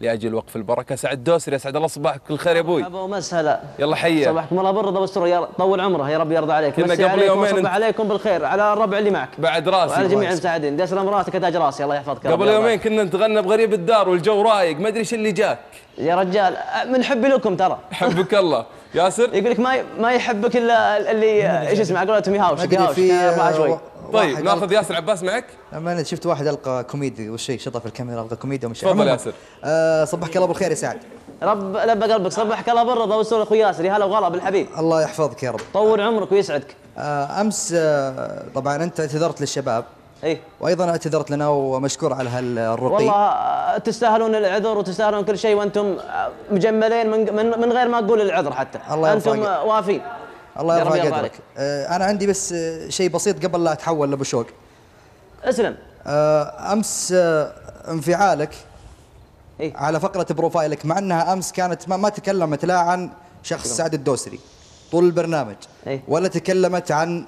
لأجل وقف البركة. سعد دوسري اسعد الله صباحك. كل خير يا أبوي. مرحبا ومسهلا يلا حيه صباحكم الله برد ابو يا طول عمره يا رب يرضى عليك. كنا قبل عليكم يومين انت- عليكم بالخير على الربع اللي معك. بعد راسي وعلى جميع. المساعدين. تسلم راسك تاج راسي الله يحفظك يا قبل يومين عليك. كنا نتغنى بغريب الدار والجو رايق. ما أدري إيش اللي جاك. يا رجال من حبي لكم ترى. حبك الله. ياسر؟ يقول لك ما ما يحبك إلا اللي إيش اسمه قولتهم يهاوش يهاوش شوي. طيب ناخذ ياسر عباس معك. لما أنا شفت واحد القى كوميدي والشيء شطف في الكاميرا ألقى كوميديا ومش تفضل ياسر. آه صبحك الله بالخير يا سعد. رب لبى قلبك صبحك الله بالرضا والسرور أخوي ياسر يا هلا وغلا بالحبيب. الله يحفظك يا رب. طول عمرك ويسعدك. آه أمس آه طبعا أنت اعتذرت للشباب. إيه وأيضا اعتذرت لنا ومشكور على هالرقي. والله آه، تستاهلون العذر وتستاهلون كل شيء وأنتم آه، مجملين من, من, من غير ما أقول العذر حتى. الله أنتم. آه، وافين. الله يرفع يرضى قدرك. عليك. آه أنا عندي بس آه شيء بسيط قبل لا أتحول لأبو شوق. أسلم. آه أمس انفعالك إيه؟ على فقرة بروفايلك مع أنها أمس كانت ما, ما تكلمت لا عن شخص سعد الدوسري طول البرنامج إيه؟ ولا تكلمت عن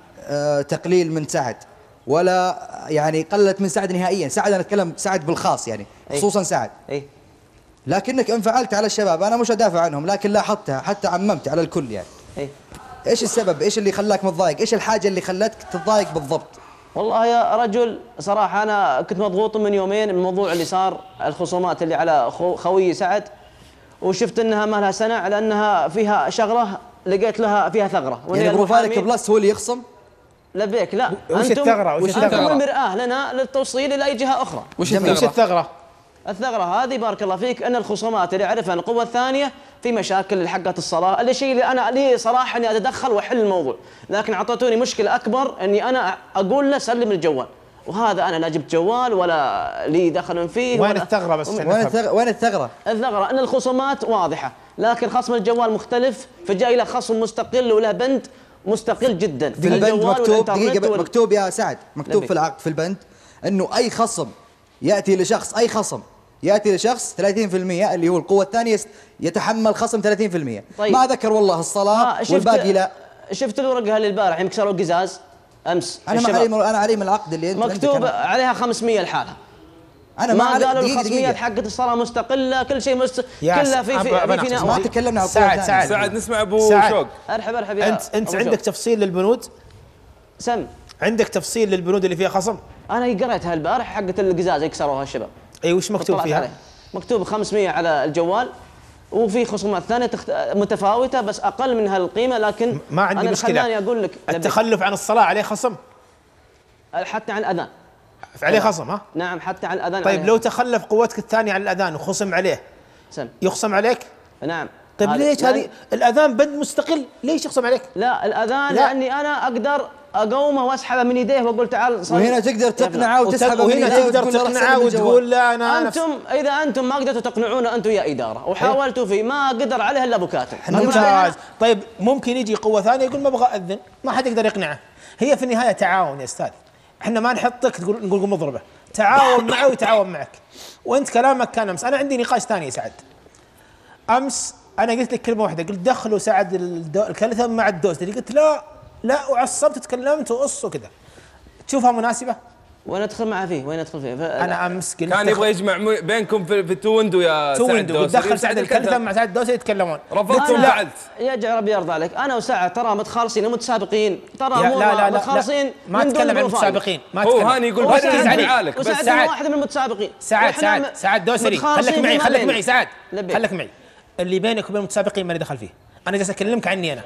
تقليل من سعد ولا يعني قلت من سعد نهائيا. سعد أنا أتكلم سعد بالخاص يعني إيه؟ خصوصا سعد. إيه. لكنك انفعلت على الشباب أنا مش أدافع عنهم لكن لاحظتها حتى عممت على الكل يعني. إيه. إيش السبب؟ إيش اللي خلاك متضايق؟ إيش الحاجة اللي خلتك تتضايق بالضبط؟ والله يا رجل صراحة أنا كنت مضغوط من يومين من الموضوع اللي صار الخصومات اللي على خو- خويي سعد وشفت إنها ما لها سنة على إنها فيها شغلة لقيت لها فيها ثغرة. وإن يعني بروفايلك بلس هو اللي يخصم؟ لبيك لا. وش أنتم الثغرة؟ وش أنتم الثغرة؟ المرآة لنا للتوصيل إلى اي جهة أخرى. وش الثغرة؟ الثغرة؟ الثغرة هذه بارك الله فيك أن الخصومات اللي اعرفها القوة الثانية في مشاكل حقة الصلاة. اللي شيء اللي أنا لي صراحة إني أتدخل وأحل الموضوع. لكن أعطيتوني مشكلة أكبر إني أنا أقول له سلم الجوال. وهذا أنا لا جبت جوال ولا لي دخل فيه وين ولا الثغرة بس؟ وين نفهم؟ الثغرة؟ وين الثغرة؟ الثغرة. إن الخصومات واضحة. لكن خصم الجوال مختلف فجاي له خصم مستقل وله بند مستقل جدا. في البند مكتوب دقيقة وال- مكتوب يا سعد مكتوب. في العقد في البند إنه أي خصم يأتي لشخص أي خصم. يأتي لشخص 30% اللي هو القوة الثانية يست- يتحمل خصم 30% طيب. ما ذكر والله الصلاة شفت- والباقي لا شفت الورقة اللي البارح يوم كسروا القزاز أمس أنا ما الشباب. علي أنا علي من العقد اللي انت مكتوب عليها 500 لحالها أنا, أنا ما قالوا الخصميات حقت الصلاة مستقلة كل شيء مست... كلها س- في في, في, في نعم. ما. تكلمنا عن سعد- القوة الثانية. سعد. سعد نسمع أبو سعد. شوق أرحب أرحب يا انت أنت أبو عندك شوق. تفصيل للبنود؟ سم عندك تفصيل للبنود اللي فيها خصم؟ أنا قريتها البارح حقت القزاز اللي كسروها الشباب اي وش مكتوب فيها؟ عليه. مكتوب 500 على الجوال وفي خصومات ثانية تخت... متفاوتة بس أقل من هالقيمه لكن ما عندي أنا خلاني أقول لك. التخلف عن الصلاة عليه خصم؟ حتى عن الأذان عليه خصم ها؟ نعم حتى عن الأذان طيب عليه. لو تخلف قوتك الثانية عن الأذان وخصم عليه سم يخصم عليك؟ نعم طيب ليش هذه الأذان بند مستقل ليش يخصم عليك؟ لا الأذان لا. لأني أنا أقدر أقومه وأسحبه من يديه وأقول تعال صل وهنا تقدر تقنعه وت- وتسحبه من يديه تقدر تقنعه. وتقول لا أنا نفس- أنتم إذا أنتم ما قدرتوا تقنعونه أنتم يا إدارة. وحاولتوا فيه ما قدر عليه إلا أبو كاتب. ممتاز. طيب ممكن يجي قوة ثانية يقول ما أبغى أذن؟ ما حد يقدر يقنعه. هي في النهاية تعاون يا أستاذ. إحنا ما نحطك تقول نقول قوم اضربه. تعاون معه ويتعاون معك. وأنت كلامك كان أمس. أنا عندي نقاش ثاني يا سعد. أمس أنا قلت لك كلمة واحدة. قلت دخلوا سعد. الكلثم مع الدوسري قلت لا لا وعصبت تكلمت وقص وكذا تشوفها مناسبة؟ وين أدخل معه فيه وين أدخل فيه أنا امس قلت كان دخل- يبغى يجمع بينكم في, في تو ويندو يا تو سعد ويندو دوسري دخل سعد الكلثم مع سعد الدوسري يتكلمون. رفضت وفعلت يجعل ربي يرضى عليك. أنا وسعد ترى متخالصين ومتسابقين ترى يا مو لا لا لا, متخالصين لا ما اتكلم عن. المتسابقين. ما هو اتكلم هاني يقول هو ركز سعد- على حالك بس وسعد سعد. هو واحد من المتسابقين. سعد سعد. سعد دوسري خليك معي خليك. معي سعد. خليك معي. اللي بينك وبين المتسابقين ماني دخل فيه. أنا جالس أكلمك عني أنا.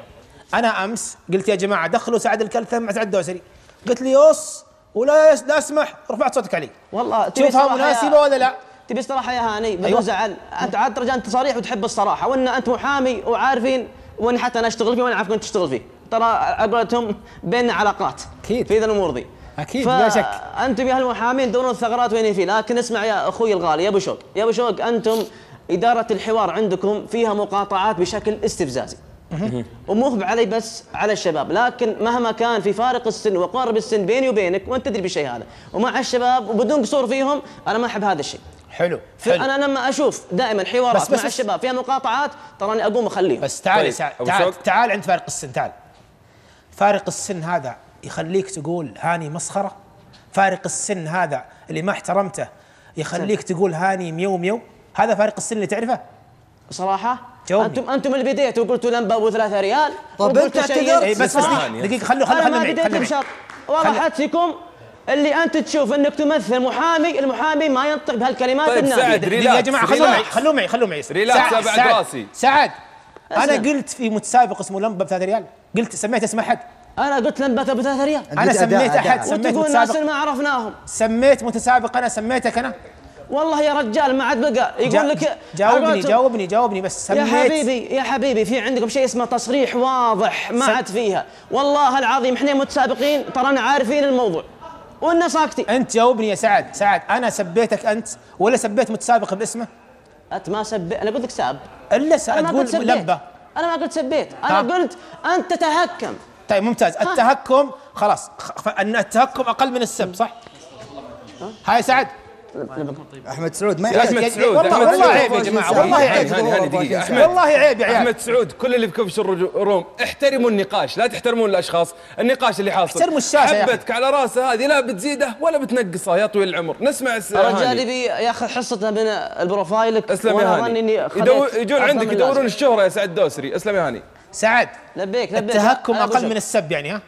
أنا أمس قلت يا جماعة دخلوا سعد الكلثم مع سعد الدوسري قلت لي يص ولا لا اسمح رفعت صوتك علي والله تبي تشوفها مناسبه ولا لا؟ تبي الصراحه يا هاني بدون أيوة. زعل أنت عاد رجال أنت صريح وتحب الصراحة وإن أنت محامي وعارفين وإن حتى أنا أشتغل فيه وأنا عارف كنت تشتغل فيه ترى قولتهم بيننا علاقات أكيد. في ذا الأمور ذي أكيد، بلا شك. أنتم يا المحامين دورون الثغرات وين فيه لكن اسمع يا أخوي الغالي يا أبو شوق يا أبو شوق أنتم إدارة الحوار عندكم فيها مقاطعات بشكل استفزازي ومو علي بس على الشباب. لكن مهما كان في فارق السن وقارب السن بيني وبينك وانت تدري بالشيء هذا. ومع الشباب وبدون قصور فيهم أنا ما أحب هذا الشيء. حلو حلو. فانا لما أشوف دائما حوارات بس- بس- مع بس- الشباب فيها مقاطعات تراني أقوم أخليهم. بس تعال طيب، تعال شوق. تعال عند فارق السن تعال. فارق السن هذا يخليك تقول هاني مسخرة؟ فارق السن هذا اللي ما احترمته يخليك تقول هاني ميو ميو؟ هذا فارق السن اللي تعرفه؟ صراحة جاوبني. أنتم أنتم اللي بديتوا وقلتوا لمبه ابو ثلاثة ريال طب شيء- اعتذرت. إيه، بس بس دقيقة خلوا خلوا خلوا معي بديت خلوا معي بشرط وضحت لكم اللي أنت تشوف إنك تمثل محامي المحامي ما ينطق بهالكلمات طيب النابية. سعد، دقيقة يا ريلاكس، جماعة خلوا معي ريلاكس. خلوا معي خلوا معي ريلاكس سعد- راسي. سعد أنا. قلت في متسابق اسمه لمبه بثلاث ريال قلت سميت اسم أحد أنا قلت لمبه ابو ثلاثة ريال أنت أنا سميت أحد. سميت الناس متسابق اللي ما عرفناهم سميت متسابق أنا سميتك أنا والله يا رجال ما عاد بقى. يقول لك جاوبني جاوبني جاوبني بس يا سميت. حبيبي يا حبيبي في عندكم شيء اسمه تصريح واضح ما عاد فيها. والله العظيم إحنا متسابقين ترانا عارفين الموضوع. وإنا ساكتين. أنت جاوبني يا سعد سعد أنا سبيتك أنت ولا سبيت متسابق باسمه؟ أنت ما سب أنا قلت لك ساب. إلا ما قلت تقول سبيت. لمبه أنا ما قلت سبيت. ها؟ أنا قلت أنت تتهكم طيب ممتاز. التهكم خلاص ان التهكم أقل من السب صح؟ هاي سعد. أحمد سعود ما يا- سعود، والله. عيب يا جماعة والله عيب. والله عيب يا عيال أحمد سعود كل اللي في كبش الروم احترموا النقاش لا تحترمون الأشخاص النقاش اللي حاصل احترموا أخي. حبتك على راسه هذه لا بتزيده ولا بتنقصه يا طويل العمر نسمع الرجال. يبي ياخذ حصته من البروفايل أسلم يا هاني. يجون عندك يدورون. الشهرة يا سعد دوسري أسلم يا هاني سعد لبيك لبيك التهكم أقل. من السب يعني ها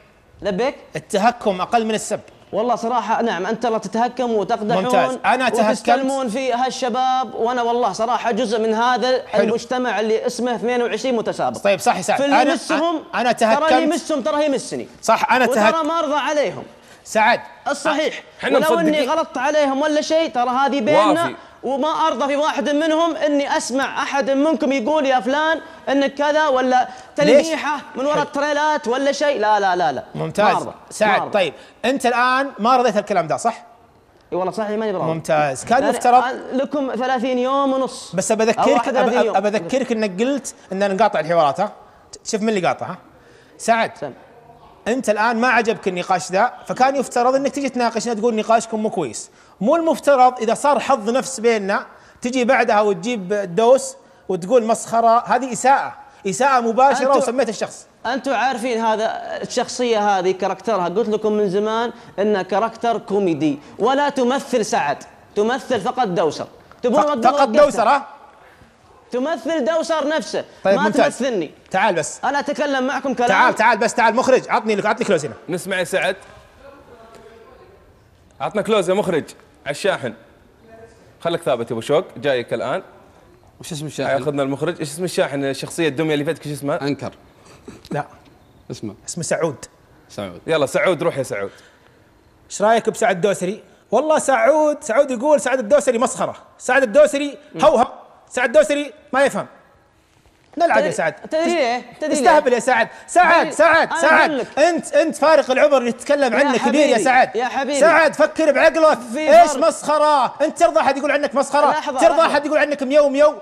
لبيك التهكم أقل من السب والله صراحة نعم أنت لا تتهكم وتقدحون ممتاز. أنا تهكمت. وتستلمون في هالشباب وأنا والله صراحة جزء من هذا حلو. المجتمع اللي اسمه 22 متسابق طيب صح يا سعد في اللي أنا يمسهم ترى اللي تهكمت يمسهم ترى يمسني صح وترى تهكمت ما أرضى عليهم سعد الصحيح إحنا ولو إني. غلطت عليهم ولا شيء ترى هذه بيننا وافي. وما أرضى في واحد منهم إني أسمع أحد منكم يقول يا فلان إنك كذا ولا تلميحة من وراء التريلات ولا شيء لا لا لا لا ممتاز سعد. طيب أنت الآن ما رضيت الكلام ده صح؟ إي والله صحيح ماني براضي ممتاز كان يعني يفترض لكم 30 يوم ونص بس بذكرك 31 يوم. بذكرك إنك قلت إن نقاطع الحوارات ها شوف من اللي قاطع ها سعد سم. انت الآن ما عجبك النقاش ذا فكان يفترض إنك تجي تناقشنا تقول نقاشكم مو كويس. مو المفترض إذا صار حظ نفس بيننا تجي بعدها وتجيب الدوس وتقول مسخرة هذه إساءة إساءة مباشرة وسميت الشخص. أنتم عارفين هذا الشخصية هذه كاركترها. قلت لكم من زمان انها كاركتر كوميدي ولا تمثل سعد تمثل فقط دوسر. تبون أوقف- فقط. دوسر ها؟ تمثل دوسر نفسه. طيب ما ممتاز. تمثلني. تعال بس. أنا أتكلم معكم كلام؟ تعال تعال بس تعال مخرج. عطني لك عطني كلوز هنا. نسمع يا سعد. عطنا كلوز يا مخرج. على الشاحن خليك ثابت يا أبو شوق جايك الآن. وش اسم الشاحن؟ ياخذنا المخرج. إيش اسم الشاحن؟ الشخصية الدمية اللي فاتك إيش اسمها؟ أنكر. لا. اسمه؟ اسمه سعود. سعود. يلا سعود روح يا سعود. إيش رأيك بسعد الدوسري؟ والله سعود سعود يقول سعد الدوسري مسخرة، سعد الدوسري هوهو، سعد الدوسري ما يفهم. نلعب يا سعد تدري ليه؟ تدري ليه؟ استهبل يا سعد، سعد سعد سعد. انت أنت فارق العمر اللي تتكلم عنه كبير يا سعد يا حبيبي. سعد فكر بعقلك في إيش. مسخرة؟ أنت ترضى أحد يقول عنك مسخرة؟ لحظة، ترضى لحظة. أحد يقول عنك ميو ميو؟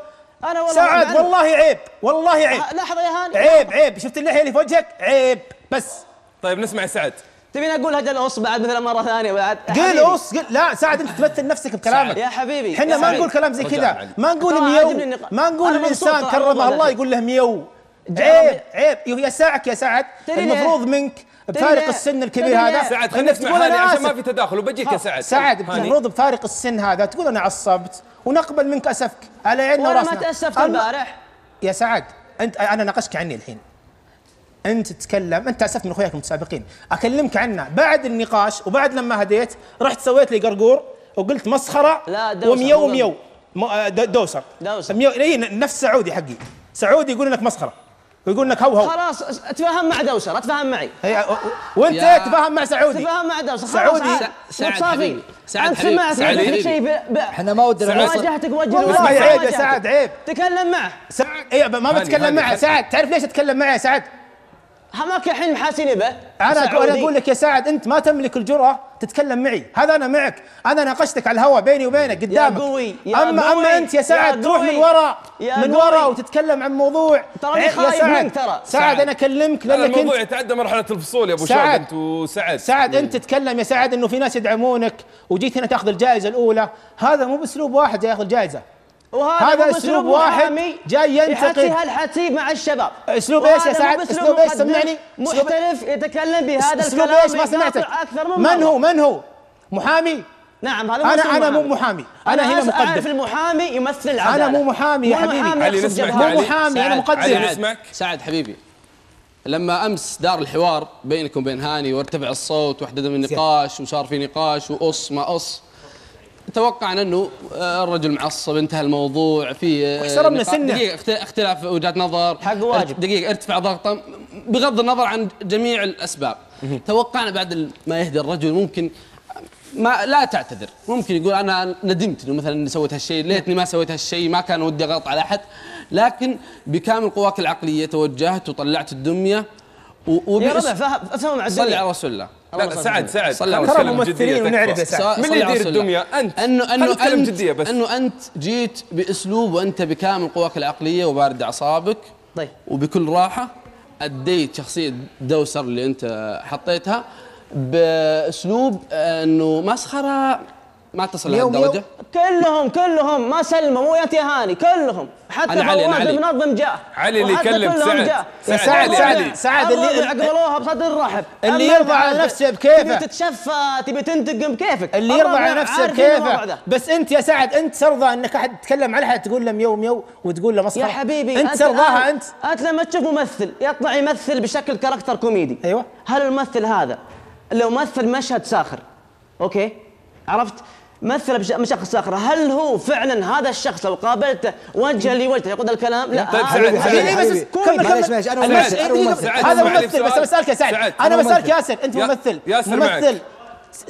أنا والله سعد. والله عيب والله عيب لحظة يا هاني عيب عيب شفت اللحية اللي في وجهك؟ عيب بس طيب نسمع يا سعد تبيني أقول هذا الاص بعد مثلا مرة ثانية بعد يا قل. اوس قل لا سعد أنت تمثل نفسك بكلامك يا حبيبي إحنا يا ما. نقول كلام زي كذا. ما نقول ميو. ما نقول الانسان كرمه الله. يقول له ميو عيب عيب يساعك يا سعد تدري ليه؟ المفروض منك بفارق؟ السن الكبير هذا؟ سعد خلينا نسمع هاني عشان ما. في تداخل وبجيك يا سعد سعد. المفروض بفارق السن هذا تقول أنا عصبت ونقبل منك أسفك على عيننا وراسنا ما تأسفت البارح يا سعد انت أنا ناقشك عني الحين انت تتكلم انت اسفت من اخوياك المتسابقين اكلمك عنه بعد النقاش وبعد لما هديت رحت سويت لي قرقور وقلت مسخرة لا، دوسر، وميو مو ميو م- آه، د- دوسر دوسر. ميو اي نفس سعودي حقي سعودي يقول إنك مسخرة ويقول إنك هو هو خلاص أتفاهم مع دوسر اتفاهم معي هي- وأنت تفاهم مع سعودي تفاهم مع دوسر خلاص سعودي. سعد. حبيبي. سعد انت. سمعت سعد لك. شيء ب- ب- إحنا ما ودنا نوصل واجهتك وجه والله. عيب يا. سعد، عيب. تكلم معه سعد اي ما بتكلم معه. سعد تعرف ليش اتكلم معه يا سعد هماك الحين محاسين به أنا سعودي. أقول لك يا سعد أنت ما تملك الجرأة تتكلم معي. هذا أنا معك. أنا ناقشتك على الهواء بيني وبينك قدامك. قوي، يا اما قوي، اما أنت يا سعد يا تروح من ورا يا من. ورا وتتكلم عن موضوع. تراني عيب يا خايف سعد. منك ترى. سعد أنا أكلمك لا، لأنك الموضوع انت يتعدى مرحلة الفصول يا أبو سعد. أنت وسعد. سعد أنت تتكلم يا سعد إنه في ناس يدعمونك وجيت هنا تاخذ الجائزة الأولى. هذا مو بأسلوب واحد ياخذ الجائزه وهذا هذا بأسلوب واحد محامي جاي ينتقد. يحكي هالحكي مع الشباب أسلوب إيش يا سعد؟ إيش؟ مقدم، سمعني. محترف يتكلم بهذا أسلوب الكلام إيش ما سمعتك من. هو من هو محامي نعم هذا أنا أنا مو. محامي أنا هنا مقدم المحامي يمثل العدالة مو محامي يا حبيبي. المحامي علي، نسمعك. مو محامي أنا. مقدم علي سعد. نسمعك. سعد حبيبي لما أمس دار الحوار بينكم وبين هاني وارتفع الصوت واحدد من النقاش وصار في نقاش وقص ما قص توقعنا إنه آه، الرجل معصب انتهى الموضوع في آه، واحترمنا نقا- سنه. دقيقة اخت- اختلاف وجهات نظر. حق واجب. دقيقة ارتفع ضغطه. بغض النظر عن جميع الأسباب. توقعنا بعد ما يهدي الرجل ممكن ما لا تعتذر. ممكن يقول أنا ندمت إنه مثلا إني سويت هالشيء ليتني ما سويت هالشيء ما كان ودي أغلط على أحد. لكن بكامل قواك العقلية توجهت وطلعت الدمية و- وبأس- يا ربع فهم افهم مع صلي على رسول الله. لا لا سعد سعد صلى ترى ممثلين بجدية ونعرف تكفى. يا سعد. من اللي يدير. الدنيا؟ أنت. انه أنه أنت جدية بس. أنه أنت جيت بأسلوب وأنت بكامل قواك العقلية وبارد أعصابك طيب. وبكل راحة أديت شخصية دوسر اللي أنت حطيتها بأسلوب أنه مسخرة ما تصل ميو ميو. لهالدرجه كلهم كلهم ما سلموا مو انت يا هاني كلهم حتى فواز علي. المنظم جاء علي اللي يكلم سعد. سعد، سعد علي، سعد. سعد اللي عقبلوها بصدر رحب اللي يرضى على نفسه بكيفه. تبي تتشفى تبي تنتقم بكيفك اللي يرضى على نفسه بكيفه. بس أنت يا سعد أنت ترضى إنك أحد تتكلم على احد تقول له ميو ميو وتقول له مسخره يا حبيبي أنت ترضاها انت أنت لما تشوف ممثل يطلع يمثل بشكل character كوميدي أيوة. هل الممثل هذا لو مثل مشهد ساخر okay عرفت مثل بش- مشهد ساخر هل هو فعلا هذا الشخص لو قابلته وجها لوجه يقول الكلام لا طيب،. كمل، معليش كمل. معليش أنا ممثل سعد، هذا ممثل بس. بسألك يا سعد سعد، أنا أنا بسألك. ياسر أنت يا- ممثل ياسر معك. ممثل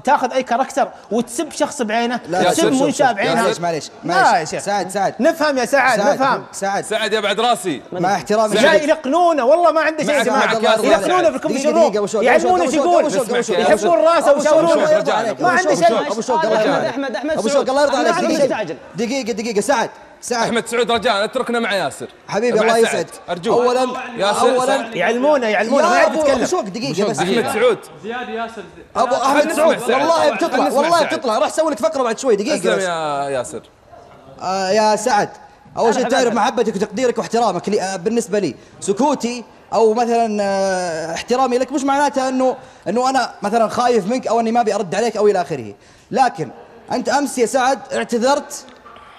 تاخذ أي character وتسب شخص بعينه لا، تسب شوف، شوف، منشاه شوف. بعينه معليش معليش. يا معليش شيخ. سعد سعد. نفهم يا سعد نفهم. سعد. سعد يا بعد راسي. مع احترامي جاي. يلقنونه. والله ما عنده شيء يا معك- جماعة يلقنونه سعد. في الكمبيوتر شوق، يعلمونه إيش يقول. يحبون راسه ويشاورونه الله يرضى عليك. ما عنده شيء. أبو شوق الله يرضى عليك. ابو. شوق. الله يرضى عليك. دقيقة دقيقة سعد. سعد. أحمد سعود رجاء اتركنا مع ياسر. حبيبي مع الله سعد. يسعد. أرجوك. اولا ياسر اولا. سعد. يعلمونه يعلمونه ما يا يعرف يتكلم. شوق دقيقة بس. أحمد سعود. أبو أحمد سعود. والله بتطلع والله. بتطلع راح أسوي لك فقرة بعد شوي دقيقة أسلم بس. يا ياسر. آه يا سعد أول شيء تعرف. محبتك وتقديرك واحترامك لي آه بالنسبة لي. سكوتي أو مثلا آه احترامي لك مش معناته انه إنه أنا مثلا خايف منك أو إني ما أبي أرد عليك أو إلى آخره. لكن أنت أمس يا سعد اعتذرت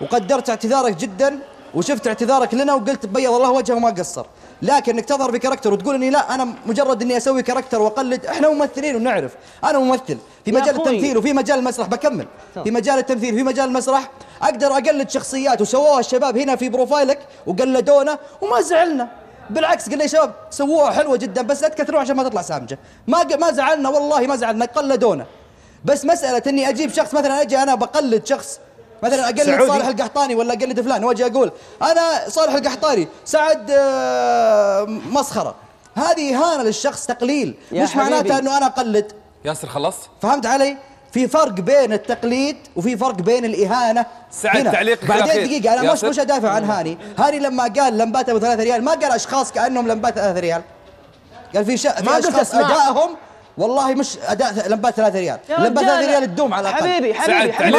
وقدرت اعتذارك جدا وشفت اعتذارك لنا وقلت بيض الله وجهه وما قصر. لكن انك تظهر ب character وتقول إني لا أنا مجرد إني أسوي character وأقلد إحنا ممثلين ونعرف. أنا ممثل. في مجال. التمثيل وفي مجال المسرح بكمل. في مجال التمثيل في مجال المسرح. أقدر أقلد شخصيات وسووها الشباب هنا في بروفايلك وقلدونا وما زعلنا. بالعكس قلنا يا شباب سووها حلوة جدا بس لا تكثرون عشان ما تطلع سامجة. ما ما زعلنا والله ما زعلنا قلدونا. بس مسألة إني أجيب شخص مثلا أجي أنا بقلد شخص مثلا أقلد. صالح القحطاني ولا أقلد فلان واجي أقول أنا صالح القحطاني سعد آه، مسخرة هذه إهانة للشخص تقليل يا مش معناته. إنه أنا أقلد ياسر خلصت فهمت علي؟ في فرق بين التقليد وفي فرق بين الإهانة سعد، هنا. تعليقك بعدين. دقيقة أنا مش. مش أدافع عن هاني هاني لما قال لمبات ابو ثلاثة ريال ما قال أشخاص كأنهم لمبات ثلاثة ريال قال في, شا... في ما قلت أشخاص. أدائهم والله مش أداء لمبات ثلاثة ريال يا لمبات رجال، ثلاثة ريال تدوم على الأقل حبيبي حبيبي حبيبي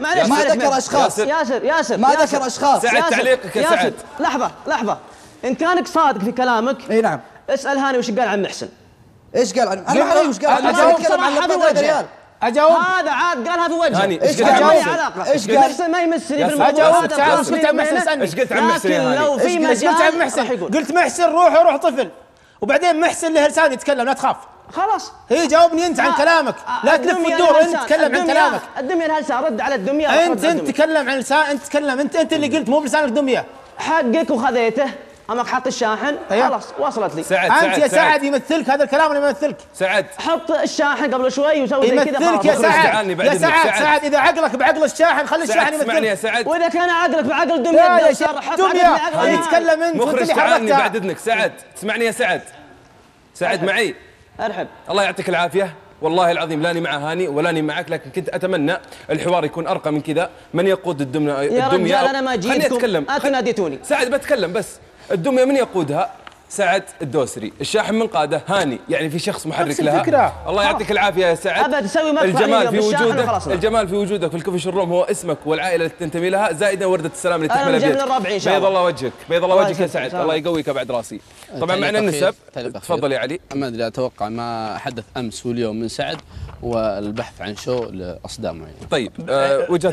ما يا أشخاص ما ذكر. أشخاص ياسر. ياسر ياسر ما. ذكر أشخاص. سعد، تعليقك يا. سعد. لحظة لحظة إن كانك صادق في كلامك إي نعم اسأل هاني وش قال عن محسن إيش قال عن- أنا ما علي وش قال أنا اتكلم عن لمبات ثلاثة بوجهه. ريال أجاوب هذا عاد قالها في وجهه هاني، إيش ما قال؟ علاقة إيش قال؟ محسن ما يمسني ياسر، بالموضوع أجاوب، هذا تعال، بس قلت عن محسن بينه. اسألني. إيش قلت عن محسن لكن؟ لو في إيش قلت؟ قلت عن مجال محسن قلت محسن روح روح طفل وبعدين محسن له لسان يتكلم لا تخاف خلاص هي جاوبني أنت عن آه، كلامك. آه، لا تلف وتدور أنت. تكلم عن كلامك. الدمية الهلسة رد على الدمية رد أنت أنت. تكلم عن لسان أنت تكلم أنت أنت اللي قلت مو بلسانك دمية. حقك وخذيته. أمك حاط الشاحن. أيوه. خلاص وصلت لي. سعد أنت يا سعد سعد. يمثلك هذا الكلام ما يمثلك. سعد. حط الشاحن قبل شوي وسوي زي كذا يمثلك يا سعد. يا. سعد سعد. سعد إذا عقلك بعقل الشاحن خلي سعد الشاحن اسمعني يا يمثلك سعد. وإذا كان عقلك بعقل الدمية لا يا شيخ حط دمية. عقلك بعقل اللي الناس. يتكلم أنت مخرج اللي تعالني بعد حركتها إذنك. سعد اسمعني يا سعد. سعد معي. أرحب. الله يعطيك العافية. والله العظيم لاني مع هاني ولاني معك لكن كنت أتمنى الحوار يكون أرقى من كذا. من يقود الدميه يا الدميه رجال أنا ما جيتكم أتكلم. لا تناديتوني سعد بتكلم بس. الدميه من يقودها؟ سعد الدوسري. الشاحن من قادة هاني. يعني في شخص محرك لها. الفكرة. الله يعطيك العافية يا سعد. أبد، سوي مقطع الجمال في وجودك. الجمال في وجودك في الكوفي شروم هو اسمك والعائلة اللي تنتمي لها. زائدا وردة السلام اللي تحملها بيدك. شاء بيض الله. وجهك بيض الله وجهك يا سعد. الله. يقويك بعد راسي. طبعا تعليق معنا النسب. تفضل يا علي. ما ادري أتوقع ما حدث أمس واليوم من سعد والبحث عن شو لاصداء معينه طيب آه، وجهة